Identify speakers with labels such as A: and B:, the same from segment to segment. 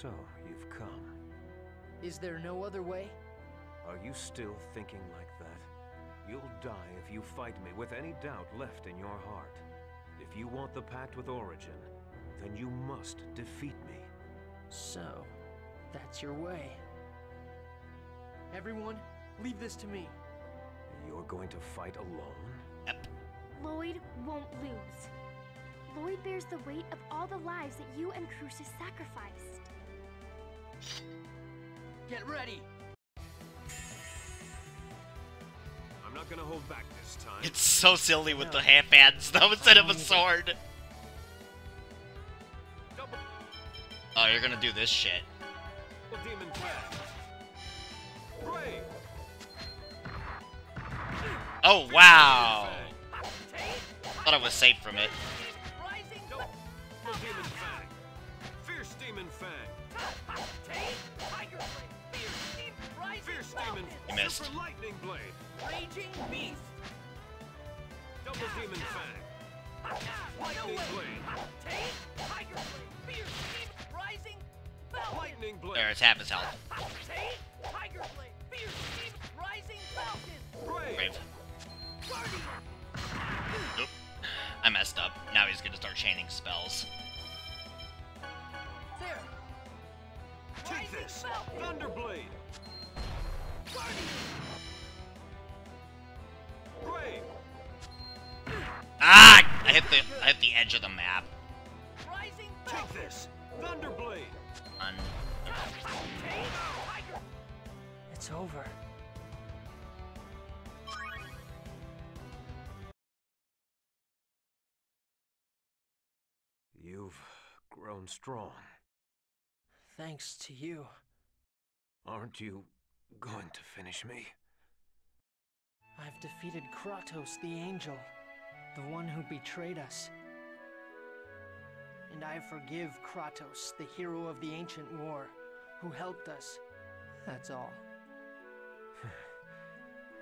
A: So, you've come.
B: Is there no other way?
A: Are you still thinking like that? You'll die if you fight me with any doubt left in your heart. If you want the pact with Origin, then you must defeat me.
B: So, that's your way. Everyone, leave this to me.
A: You're going to fight alone?
C: Lloyd won't lose. Lloyd bears the weight of all the lives that you and Cruxis sacrificed.
B: Get ready!
A: I'm not gonna hold back this time.
D: It's so silly with the handbands though instead of a sword.
A: Double
D: Oh, you're gonna do this shit.
A: demon
D: Oh wow! Thought I was safe from it.
A: Double demon fang. Fierce demon fang. Fierce demon.
D: You missed.
A: Super lightning blade.
B: Raging Beast!
A: Double demon fang. Lightning blade. Lightning blade.
D: There, it's half his health.
A: Brave.
D: Brave. Oop. I messed up. Now he's gonna start chaining spells.
A: This. Thunderblade. Brave.
D: Ah! I hit the I hit the edge of the map.
A: Take this. Thunderblade.
D: On
B: It's over.
A: You've grown strong.
B: Thanks to you.
A: Aren't you going to finish me?
B: I've defeated Kratos the Angel, the one who betrayed us. And I forgive Kratos, the hero of the ancient war, who helped us. That's all.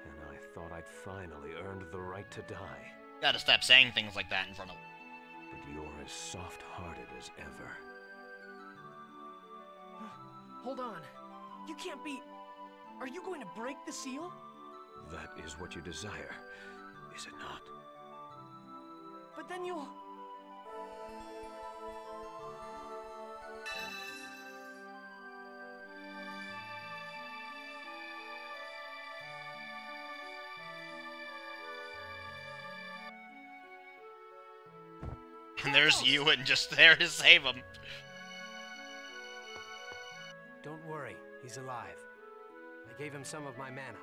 A: And I thought I'd finally earned the right to die.
D: gotta stop saying things like that in front of
A: But you're as soft-hearted as ever.
B: Hold on. You can't be. Are you going to break the seal?
A: That is what you desire, is it not?
B: But then you'll.
D: And there's Yuan just there to save him.
E: Don't worry, he's alive. I gave him some of my mana.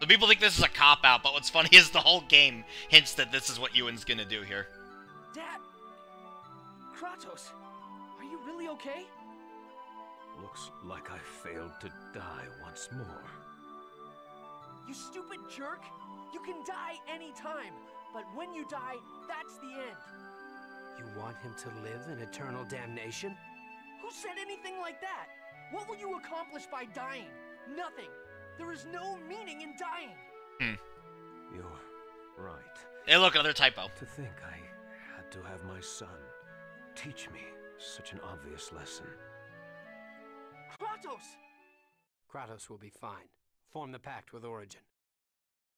D: The people think this is a cop out, but what's funny is the whole game hints that this is what Yuan's gonna do here.
B: Dad! Kratos! Are you really okay?
A: Looks like I failed to die once more.
B: You stupid jerk! You can die any time, but when you die, that's the end.
E: You want him to live in eternal damnation?
B: Who said anything like that? What will you accomplish by dying? Nothing. There is no meaning in dying. Hmm.
A: You're right.
D: Hey, look, another typo.
A: To think I had to have my son teach me such an obvious lesson.
B: Kratos!
E: Kratos will be fine. Form the pact with Origin.